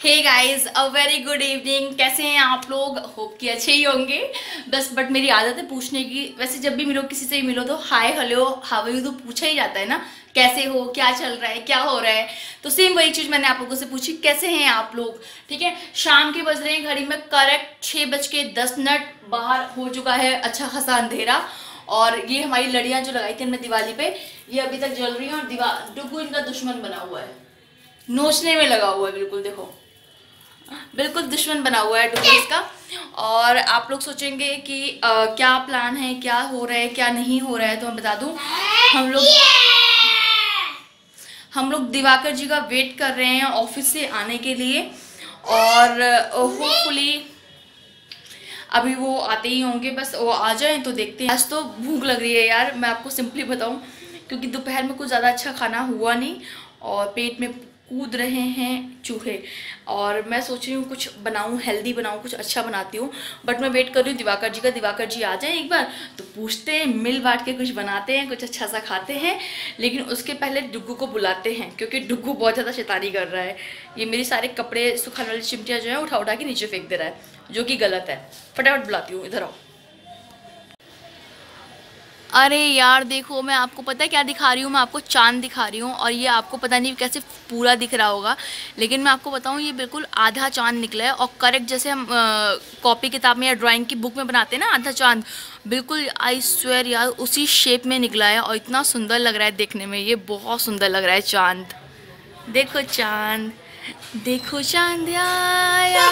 Hey guys a very good evening कैसे हैं आप लोग? होप कि अच्छे ही होंगे। बस बट मेरी आदत है पूछने की। वैसे जब भी मिलो, किसी से मिलो तो हाय हेलो हाउ यू तो पूछा ही जाता है ना, कैसे हो, क्या चल रहा है, क्या हो रहा है? तो सेम वही चीज़ मैंने आप लोगों से पूछी, कैसे हैं आप लोग? ठीक है? शाम के बज रहे हैं घड़ी में करेक्ट छः बज के दस मिनट बाहर हो चुका है अच्छा खासा अंधेरा। और ये हमारी लड़ियाँ जो लगाई थी हमने दिवाली पे, ये अभी तक जल रही हैं और दीवार डुगू इनका दुश्मन बना हुआ है। नोचने में लगा हुआ है, बिल्कुल देखो। बिल्कुल दुश्मन बना हुआ है टूरिस्ट का। और आप लोग सोचेंगे कि आ, क्या प्लान है क्या हो रहा है क्या नहीं हो रहा है तो मैं बता दूँ। हम लोग हम लोग दिवाकर जी का वेट कर रहे हैं ऑफ़िस से आने के लिए। और होपफुली अभी वो आते ही होंगे बस वो आ जाए तो देखते हैं। आज तो भूख लग रही है यार मैं आपको सिंपली बताऊँ क्योंकि दोपहर में कुछ ज़्यादा अच्छा खाना हुआ नहीं। और पेट में कूद रहे हैं चूहे। और मैं सोच रही हूँ कुछ बनाऊँ हेल्दी बनाऊँ, कुछ अच्छा बनाती हूँ। बट मैं वेट कर रही हूँ, दिवाकर जी का, दिवाकर जी आ जाए एक बार। तो पूछते हैं, मिल बांट के कुछ बनाते हैं, कुछ अच्छा सा खाते हैं। लेकिन उसके पहले डुग्गू को बुलाते हैं, क्योंकि डुग्गू बहुत ज़्यादा शैतानी कर रहा है। ये मेरी सारे कपड़े सुखाने वाली चिमटियाँ जो है उठा उठा के नीचे फेंक दे रहा है, जो कि गलत है। फटाफट बुलाती हूँ, इधर आओ। अरे यार, देखो, मैं आपको पता है क्या दिखा रही हूँ? मैं आपको चाँद दिखा रही हूँ और ये आपको पता नहीं कैसे पूरा दिख रहा होगा, लेकिन मैं आपको बताऊँ, ये बिल्कुल आधा चाँद निकला है और करेक्ट जैसे हम कॉपी किताब में या ड्राइंग की बुक में बनाते हैं ना, आधा चाँद, बिल्कुल आई स्वेयर यार, उसी शेप में निकला है और इतना सुंदर लग रहा है देखने में, ये बहुत सुंदर लग रहा है चाँद। देखो चाँद। देखो चाँद आया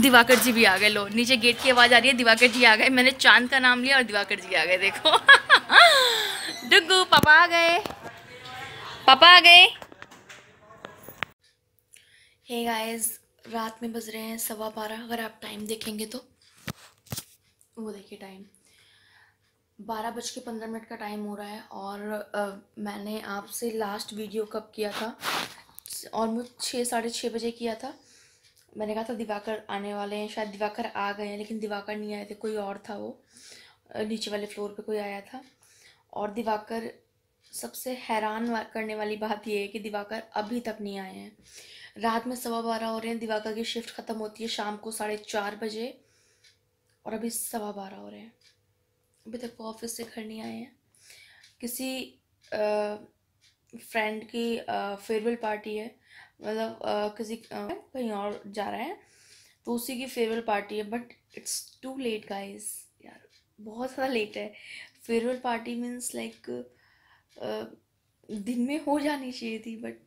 दिवाकर जी भी आ गए लो नीचे गेट की आवाज़ आ रही है दिवाकर जी आ गए मैंने चाँद का नाम लिया और दिवाकर जी आ गए देखो। डुगू पापा आ गए। पापा आ गए। हे गाइस रात में बज रहे हैं सवा बारह अगर आप टाइम देखेंगे तो। वो देखिए टाइम बारह बज के पंद्रह मिनट का टाइम हो रहा है और आ, मैंने आपसे लास्ट वीडियो कब किया था? ऑलमोस्ट छः, साढ़े छः बजे किया था। मैंने कहा था, दिवाकर आने वाले हैं। शायद दिवाकर आ गए हैं, लेकिन दिवाकर नहीं आए थे। कोई और था वो। नीचे वाले फ्लोर पे कोई आया था। और दिवाकर सबसे हैरान करने वाली बात यह है कि दिवाकर अभी तक नहीं आए हैं। रात में सवा बारह हो रहे हैं। दिवाकर की शिफ्ट ख़त्म होती है शाम को साढ़े चार बजे। और अभी सवा बारह हो रहे हैं। अभी तक वो ऑफ़िस से घर नहीं आए हैं। किसी फ्रेंड की फेयरवेल पार्टी है। मतलब किसी कहीं और जा रहे हैं तो उसी की फेयरवेल पार्टी है। But it's too late guys यार, बहुत ज़्यादा लेट है। फेयरवेल पार्टी मीन्स लाइक दिन में हो जानी चाहिए थी बट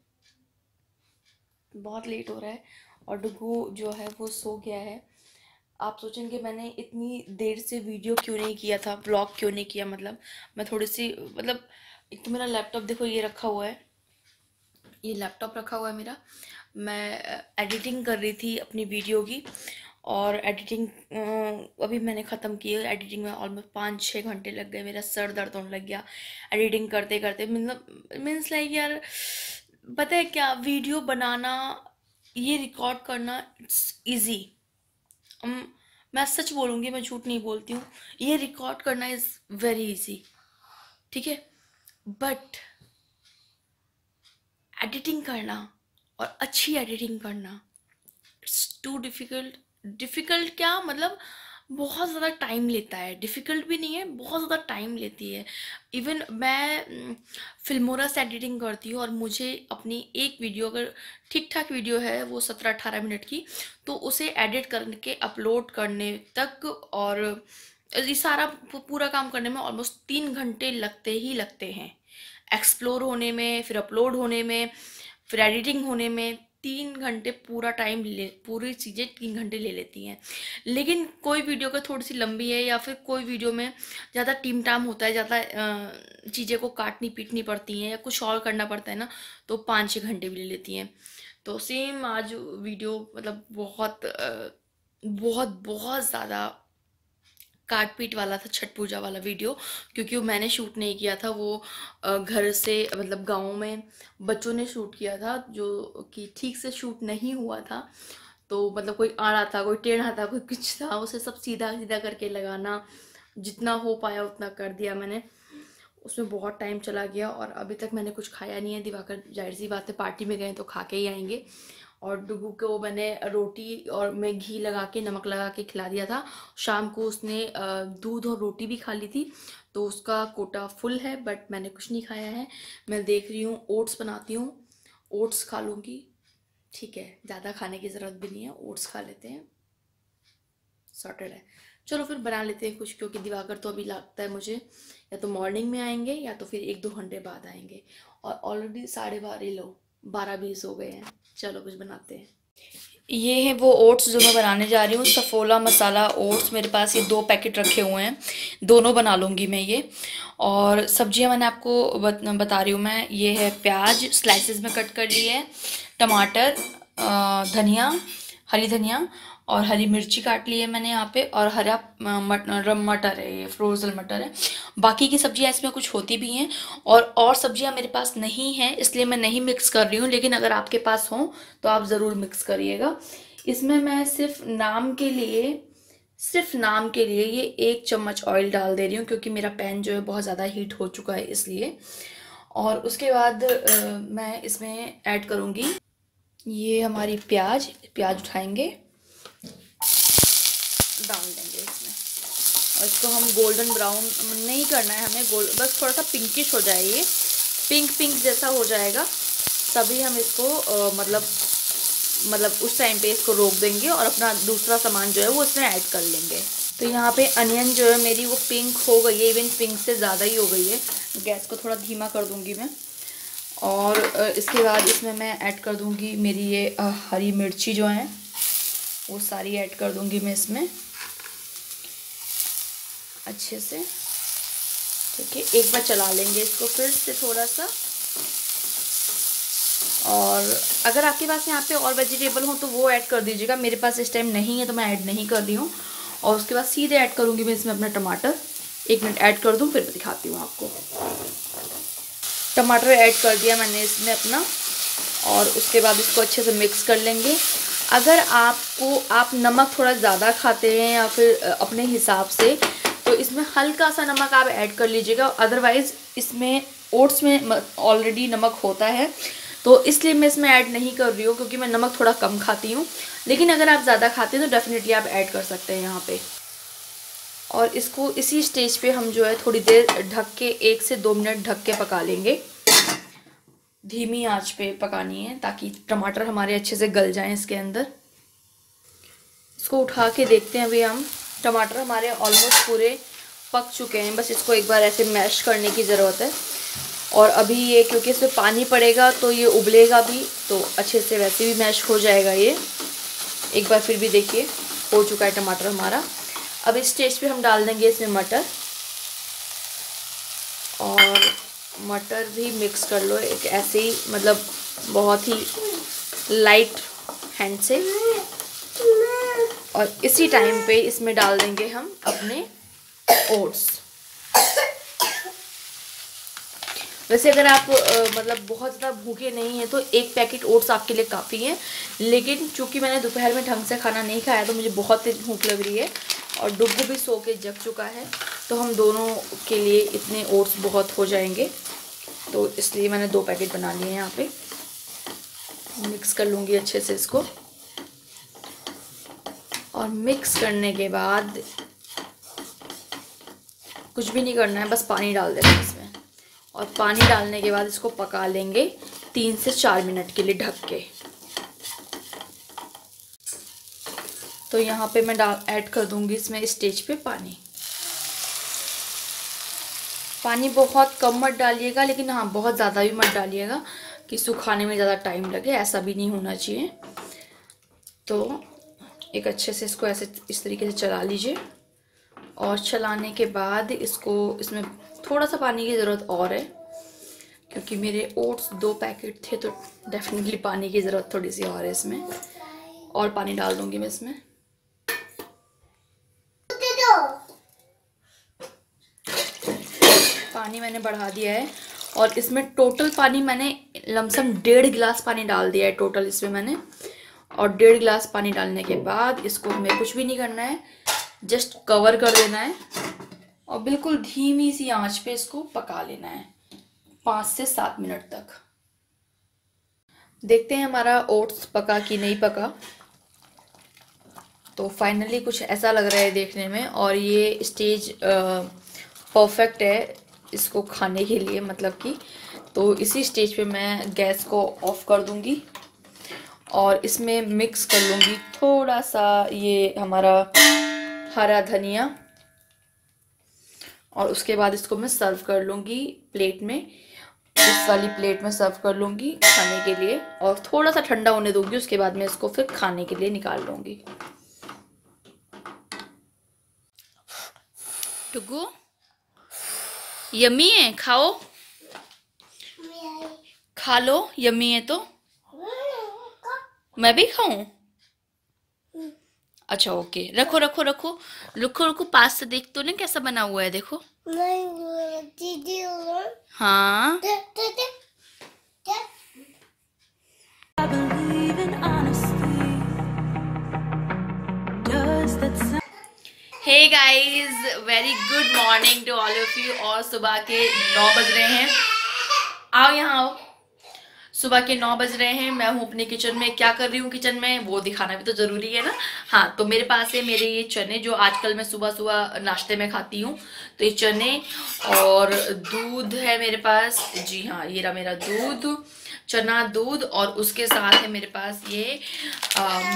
बहुत लेट हो रहा है। और डुगू जो है, वो सो गया है। आप सोचेंगे, मैंने इतनी देर से वीडियो क्यों नहीं किया था? ब्लॉग क्यों नहीं किया? मतलब मैं थोड़ी सी मतलब एक तो मेरा लैपटॉप देखो ये रखा हुआ है। ये लैपटॉप रखा हुआ है मेरा। मैं एडिटिंग कर रही थी अपनी वीडियो की और एडिटिंग अभी मैंने ख़त्म की है। एडिटिंग में ऑलमोस्ट पाँच छः घंटे लग गए। मेरा सर दर्द होने लग गया। एडिटिंग करते करते मतलब मीन्स लाइक यार, पता है क्या? वीडियो बनाना, ये रिकॉर्ड करना इट्स ईजी मैं सच बोलूँगी, मैं झूठ नहीं बोलती हूँ। ये रिकॉर्ड करना इज़ वेरी ईजी ठीक है? बट एडिटिंग करना और अच्छी एडिटिंग करना इट्स टू डिफ़िकल्ट डिफ़िकल्ट क्या? मतलब बहुत ज़्यादा टाइम लेता है। डिफ़िकल्ट भी नहीं है, बहुत ज़्यादा टाइम लेती है। इवन मैं फिल्मोरा से एडिटिंग करती हूँ और मुझे अपनी एक वीडियो अगर ठीक ठाक वीडियो है वो सत्रह अठारह मिनट की तो उसे एडिट करके अपलोड करने तक और ये सारा पूरा काम करने में ऑलमोस्ट तीन घंटे लगते ही लगते हैं। एक्सप्लोर होने में, फिर अपलोड होने में, फिर एडिटिंग होने में तीन घंटे पूरा टाइम ले, पूरी चीज़ें तीन घंटे ले लेती हैं। लेकिन कोई वीडियो का थोड़ी सी लंबी है या फिर कोई वीडियो में ज़्यादा टीम टाइम होता है, ज़्यादा चीज़ें को काटनी पीटनी पड़ती हैं या कुछ और करना पड़ता है ना तो पाँच छः घंटे भी ले लेती हैं। तो सेम आज वीडियो मतलब बहुत बहुत बहुत ज़्यादा काट पीट वाला था, छठ पूजा वाला वीडियो, क्योंकि वो मैंने शूट नहीं किया था, वो घर से मतलब गाँव में बच्चों ने शूट किया था, जो कि ठीक से शूट नहीं हुआ था तो मतलब कोई आड़ा था, कोई टेढ़ा था, कोई कुछ था, उसे सब सीधा सीधा करके लगाना, जितना हो पाया उतना कर दिया मैंने। उसमें बहुत टाइम चला गया और अभी तक मैंने कुछ खाया नहीं है, दिवाकर ज़ाहिर सी बात है, पार्टी में गए तो खा के ही आएँगे। और डुगू को मैंने रोटी और मैं घी लगा के, नमक लगा के खिला दिया था। शाम को उसने दूध और रोटी भी खा ली थी तो उसका कोटा फुल है बट मैंने कुछ नहीं खाया है। मैं देख रही हूँ, ओट्स बनाती हूँ। ओट्स खा लूँगी। ठीक है, ज़्यादा खाने की ज़रूरत भी नहीं है, ओट्स खा लेते हैं। सॉर्टेड है। चलो फिर बना लेते हैं कुछ, क्योंकि दिवाकर तो अभी लगता है मुझे। या तो मॉर्निंग में आएँगे, या तो फिर एक दो घंटे बाद आएँगे। और ऑलरेडी साढ़े बारह लो, बारह बीस हो गए हैं। चलो कुछ बनाते हैं। ये है वो ओट्स जो मैं बनाने जा रही हूँ, सफ़ोला मसाला ओट्स, मेरे पास ये दो पैकेट रखे हुए हैं। दोनों बना लूँगी मैं ये। और सब्ज़ियाँ मैंने आपको बता रही हूँ मैं। ये है प्याज स्लाइसेस में कट कर लिए टमाटर धनिया, हरी धनिया और हरी मिर्ची काट ली है मैंने यहाँ पे और हरा मटर है ये फ्रोज़न मटर है। बाकी की सब्ज़ियाँ इसमें कुछ होती भी हैं और और सब्ज़ियाँ मेरे पास नहीं हैं इसलिए मैं नहीं मिक्स कर रही हूँ लेकिन अगर आपके पास हों तो आप ज़रूर मिक्स करिएगा। इसमें मैं सिर्फ़ नाम के लिए सिर्फ़ नाम के लिए ये एक चम्मच ऑयल डाल दे रही हूँ क्योंकि मेरा पैन जो है बहुत ज़्यादा हीट हो चुका है इसलिए। और उसके बाद आ, मैं इसमें ऐड करूँगी। ये हमारी प्याज प्याज उठाएँगे। डाल देंगे इसमें। और इसको हम गोल्डन ब्राउन नहीं करना है हमें गोल्ड बस थोड़ा सा पिंकिश हो जाए ये पिंक पिंक जैसा हो जाएगा। तभी हम इसको आ, मतलब मतलब उस टाइम पे इसको रोक देंगे और अपना दूसरा सामान जो है वो इसमें ऐड कर लेंगे। तो यहाँ पे अनियन जो है मेरी वो पिंक हो गई है इवन पिंक से ज़्यादा ही हो गई है। गैस को थोड़ा धीमा कर दूँगी मैं। और इसके बाद इसमें मैं ऐड कर दूँगी मेरी ये हरी मिर्ची जो है वो सारी ऐड कर दूँगी मैं इसमें। अच्छे से। ठीक है, एक बार चला लेंगे इसको फिर से थोड़ा सा और अगर आपके पास यहाँ पे और वेजिटेबल हो तो वो ऐड कर दीजिएगा। मेरे पास इस टाइम नहीं है तो मैं ऐड नहीं कर रही हूँ। और उसके बाद सीधे ऐड करूँगी मैं इसमें अपना टमाटर। एक मिनट ऐड कर दूँ, फिर दिखाती हूँ आपको। टमाटर ऐड कर दिया मैंने इसमें अपना। और उसके बाद इसको अच्छे से मिक्स कर लेंगे। अगर आपको, आप नमक थोड़ा ज़्यादा खाते हैं या फिर अपने हिसाब से तो इसमें हल्का सा नमक आप ऐड कर लीजिएगा अदरवाइज़ इसमें ओट्स में ऑलरेडी नमक होता है। तो इसलिए मैं इसमें ऐड नहीं कर रही हूँ, क्योंकि मैं नमक थोड़ा कम खाती हूँ। लेकिन अगर आप ज़्यादा खाते हैं तो डेफ़िनेटली आप ऐड कर सकते हैं यहाँ पे। और इसको इसी स्टेज पे हम जो है थोड़ी देर ढक के, एक से दो मिनट ढक के पका लेंगे। धीमी आँच पे पकानी है, ताकि टमाटर हमारे अच्छे से गल जाएँ इसके अंदर। इसको उठा के देखते हैं अभी हम। टमाटर हमारे ऑलमोस्ट पूरे पक चुके हैं। बस इसको एक बार ऐसे मैश करने की ज़रूरत है। और अभी ये, क्योंकि इसमें पानी पड़ेगा तो ये उबलेगा भी तो अच्छे से वैसे भी मैश हो जाएगा ये। एक बार फिर भी देखिए, हो चुका है टमाटर हमारा। अब इस स्टेज पे हम डाल देंगे इसमें मटर। और मटर भी मिक्स कर लो, एक ऐसे ही मतलब बहुत ही लाइट हैंड से। और इसी टाइम पे इसमें डाल देंगे हम अपने ओट्स वैसे अगर आप आ, मतलब बहुत ज़्यादा भूखे नहीं हैं तो एक पैकेट ओट्स आपके लिए काफ़ी है। लेकिन चूँकि मैंने दोपहर में ढंग से खाना नहीं खाया तो मुझे बहुत तेज भूख लग रही है और डुग्गू भी सो के जग चुका है तो हम दोनों के लिए इतने ओट्स बहुत हो जाएँगे। तो इसलिए मैंने दो पैकेट बना लिए हैं यहाँ पे। मिक्स कर लूँगी अच्छे से इसको। और मिक्स करने के बाद कुछ भी नहीं करना है, बस पानी डाल देना इसमें। और पानी डालने के बाद इसको पका लेंगे तीन से चार मिनट के लिए ढक के। तो यहाँ पे मैं डाल ऐड कर दूँगी इसमें स्टेज पे पानी। पानी बहुत कम मत डालिएगा, लेकिन हाँ बहुत ज़्यादा भी मत डालिएगा कि सुखाने में ज़्यादा टाइम लगे, ऐसा भी नहीं होना चाहिए। तो एक अच्छे से इसको ऐसे इस तरीके से चला लीजिए। और चलाने के बाद इसको, इसमें थोड़ा सा पानी की ज़रूरत और है, क्योंकि मेरे ओट्स दो पैकेट थे तो डेफिनेटली पानी की ज़रूरत थोड़ी सी और है इसमें। और पानी डाल दूँगी मैं इसमें। पानी मैंने बढ़ा दिया है। और इसमें टोटल पानी मैंने लमसम डेढ़ गिलास पानी डाल दिया है टोटल इसमें मैंने। और डेढ़ गिलास पानी डालने के बाद इसको हमें कुछ भी नहीं करना है जस्ट कवर कर देना है और बिल्कुल धीमी सी आँच पे इसको पका लेना है, पाँच से सात मिनट तक। देखते हैं हमारा ओट्स पका कि नहीं पका। तो फाइनली कुछ ऐसा लग रहा है देखने में और ये स्टेज परफेक्ट है इसको खाने के लिए मतलब कि। तो इसी स्टेज पे मैं गैस को ऑफ़ कर दूँगी। और इसमें मिक्स कर लूँगी थोड़ा सा ये हमारा हरा धनिया। और उसके बाद इसको मैं सर्व कर लूँगी प्लेट में। इस वाली प्लेट में सर्व कर लूँगी खाने के लिए और थोड़ा सा ठंडा होने दूँगी उसके बाद मैं इसको फिर खाने के लिए निकाल लूँगी। टुगु यमी है? खाओ। खा लो यमी है तो। मैं भी खाऊं? अच्छा ओके रखो रखो रखो. रखो रखो पास से देख तो नहीं कैसा बना हुआ है देखो. हाँ hey. Guys very good morning to all of you और सुबह के नौ बज रहे हैं. आओ यहाँ आओ. सुबह के नौ बज रहे हैं, मैं हूँ अपने किचन में, क्या कर रही हूँ किचन में? वो दिखाना भी तो ज़रूरी है ना? हाँ तो मेरे पास है, मेरे ये चने जो आजकल मैं सुबह सुबह नाश्ते में खाती हूँ तो ये चने और दूध है मेरे पास। जी हाँ ये रहा मेरा दूध, चना दूध और उसके साथ है मेरे पास ये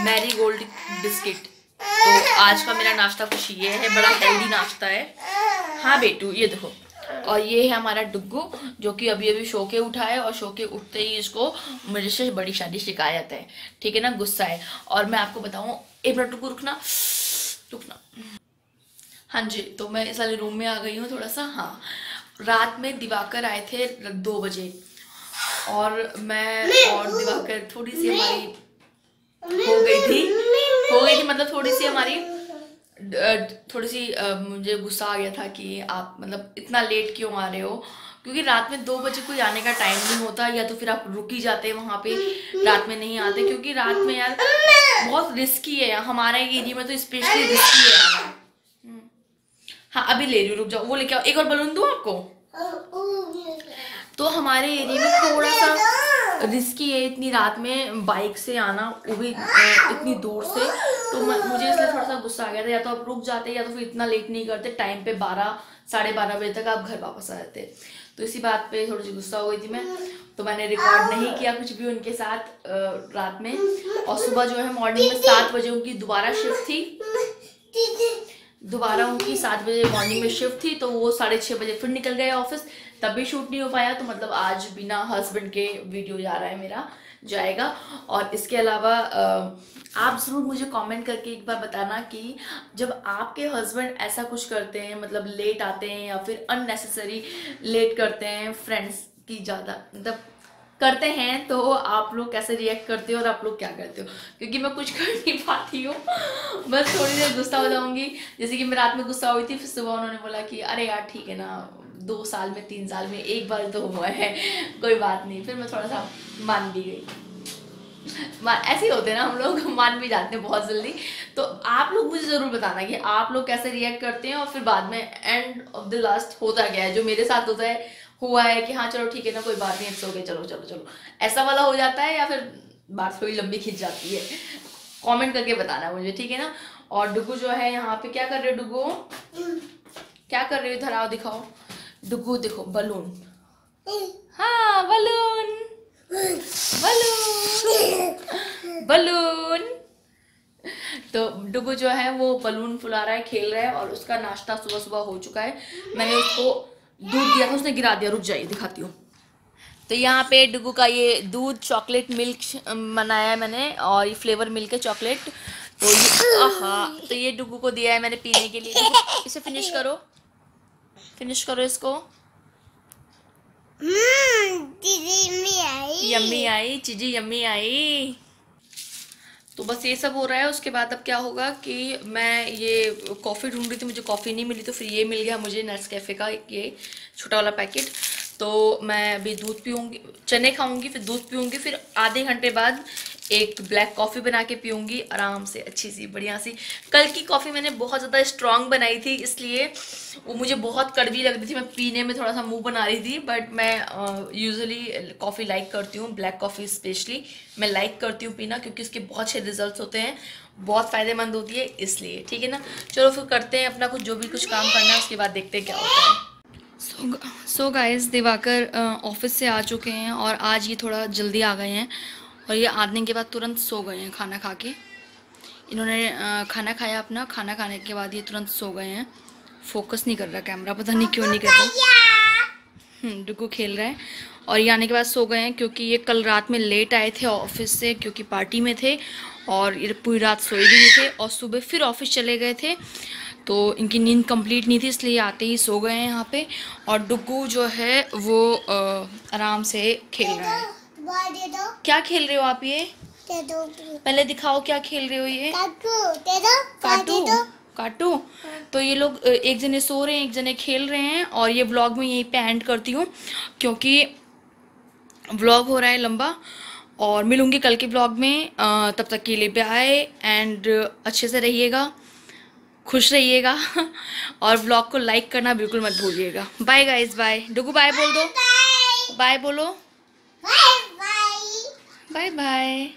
मैरी गोल्ड बिस्किट। तो आज का मेरा नाश्ता कुछ ये है, बड़ा हेल्दी नाश्ता है। हाँ बेटू, ये देखो। और ये है हमारा डुग्गू जो कि अभी अभी शो के उठा है और शो के उठते ही इसको मेरे से बड़ी शादी शिकायत है। ठीक है ना? गुस्सा है। और मैं आपको बताऊँ एक मिनट डुग्गू रुकना। रुकना। हाँ जी तो मैं इस वाले रूम में आ गई हूँ थोड़ा सा। हाँ। रात में दिवाकर आए थे दो बजे। और मैं और दिवाकर थोड़ी सी हमारी हो गई थी। हो गई थी मतलब थोड़ी सी हमारी थोड़ी सी मुझे गुस्सा आ गया था कि आप मतलब इतना लेट क्यों आ रहे हो? क्योंकि रात में दो बजे कोई आने का टाइम नहीं होता या तो फिर आप रुक ही जाते हैं वहाँ पे, रात में नहीं आते। क्योंकि रात में यार बहुत रिस्की है हमारे एरिया में तो स्पेशली रिस्की है यार। हम्म। हाँ अभी ले रही रुक जाओ। वो लेके आओ। एक और बलून दू आपको? तो हमारे एरिया में थोड़ा सा रिस्की है। इतनी रात में बाइक से आना, वो भी इतनी दूर से। तो मुझे इसलिए थोड़ा सा गुस्सा आ गया था, या तो आप रुक जाते या तो फिर इतना लेट नहीं करते टाइम पे बारह, साढ़े बारह बजे तक आप घर वापस आ जाते। तो इसी बात पे थोड़ी सी गुस्सा हो गई थी मैं। तो मैंने रिकॉर्ड नहीं किया कुछ भी उनके साथ रात में। और सुबह जो है मॉर्निंग में सात बजे उनकी दोबारा शिफ्ट थी। दोबारा उनकी सात बजे मॉर्निंग में शिफ्ट थी तो वो साढ़े छः बजे फिर निकल गए ऑफ़िस तब भी शूट नहीं हो पाया तो मतलब आज बिना हस्बैंड के वीडियो जा रहा है मेरा। जाएगा। और इसके अलावा आप ज़रूर मुझे कमेंट करके एक बार बताना कि जब आपके हस्बैंड ऐसा कुछ करते हैं मतलब लेट आते हैं या फिर अननेसेसरी लेट करते हैं फ्रेंड्स की ज़्यादा मतलब करते हैं तो आप लोग कैसे रिएक्ट करते हो और आप लोग क्या करते हो? क्योंकि मैं कुछ कर नहीं पाती हूँ। बस थोड़ी देर गुस्सा हो जाऊँगी। जैसे कि मैं रात में गुस्सा हुई थी, फिर सुबह उन्होंने बोला कि, अरे यार, ठीक है ना, दो साल में, तीन साल में एक बार तो हुआ है, कोई बात नहीं। फिर मैं थोड़ा सा मान भी गई। ऐसे ही होते हैं ना, हम लोग मान भी जाते हैं बहुत जल्दी। तो आप लोग मुझे ज़रूर बताना कि आप लोग कैसे रिएक्ट करते हैं और फिर बाद में एंड ऑफ़ द लास्ट होता गया है? जो मेरे साथ होता है हुआ है कि हाँ चलो ठीक है ना, कोई बात नहीं हो गया चलो चलो चलो। ऐसा वाला हो जाता है या फिर बात थोड़ी लंबी खिंच जाती है? कमेंट करके बताना मुझे, ठीक है ना? और डुगू जो है यहाँ पे, क्या कर रहे हो डुगू? क्या कर रहे हो आओ, दिखाओ। डुगू, देखो, बलून। हाँ बलून। बलून। बलून। तो डुगू जो है, वो बलून फुला रहा है, खेल रहा है और उसका नाश्ता सुबह सुबह हो चुका है। मैंने उसको दूध दिया था उसने गिरा दिया रुक जाइए दिखाती हूँ। तो यहाँ पे डुगू का ये दूध चॉकलेट मिल्क बनाया है मैंने और ये फ्लेवर मिल्क है चॉकलेट। तो ये आहा तो ये डुगू को दिया है मैंने पीने के लिए। इसे फिनिश करो। फिनिश करो इसको। यम्मी आई चीजी यम्मी आई। तो बस ये सब हो रहा है, उसके बाद अब क्या होगा कि मैं ये कॉफ़ी ढूंढ रही थी, मुझे कॉफ़ी नहीं मिली तो फिर ये मिल गया मुझे नर्स कैफ़े का ये छोटा वाला पैकेट तो मैं अभी दूध पीऊँगी, चने खाऊँगी, फिर दूध पीऊँगी, फिर आधे घंटे बाद एक ब्लैक कॉफ़ी बना के पीऊँगी, आराम से, अच्छी सी, बढ़िया सी। कल की कॉफ़ी मैंने बहुत ज़्यादा स्ट्रॉन्ग बनाई थी, इसलिए वो मुझे बहुत कड़वी लग रही थी। मैं पीने में थोड़ा सा मुँह बना रही थी बट मैं यूजुअली कॉफ़ी लाइक करती हूँ ब्लैक कॉफ़ी स्पेशली मैं लाइक करती हूँ पीना, क्योंकि उसके बहुत अच्छे रिज़ल्ट होते हैं, बहुत फ़ायदेमंद होती है, इसलिए। ठीक है ना? चलो फिर करते हैं अपना कुछ, जो भी कुछ काम करना है, उसके बाद देखते हैं क्या होता है। So so guys Divakar office से आ चुके हैं और आज ये थोड़ा जल्दी आ गए हैं। और ये आने के बाद तुरंत सो गए हैं खाना खा के इन्होंने खाना खाया अपना खाना खाने के बाद ये तुरंत सो गए हैं। फोकस नहीं कर रहा कैमरा पता नहीं क्यों नहीं कर रहा। हम्म, खेल रहा है। और ये आने के बाद सो गए हैं क्योंकि ये कल रात में लेट आए थे ऑफ़िस से क्योंकि पार्टी में थे और ये पूरी रात सोए भी नहीं थे और सुबह फिर ऑफ़िस चले गए थे। तो इनकी नींद कंप्लीट नहीं थी इसलिए आते ही सो गए हैं यहाँ पे। और डुगू जो है वो आराम से खेल रहा है। क्या खेल रहे हो आप ये? पहले दिखाओ क्या खेल रहे हो ये। काटू काटू? तो ये लोग एक जने सो रहे हैं एक जने खेल रहे हैं और ये व्लॉग में यहीं पे एंड करती हूँ क्योंकि व्लॉग हो रहा है लंबा और मिलूँगी कल के ब्लॉग में तब तक के लिए बाय एंड अच्छे से रहिएगा खुश रहिएगा और ब्लॉग को लाइक करना बिल्कुल मत भूलिएगा। बाय गाइज़ बाय डुगू बाय बोल दो। बाय बोलो। Bye bye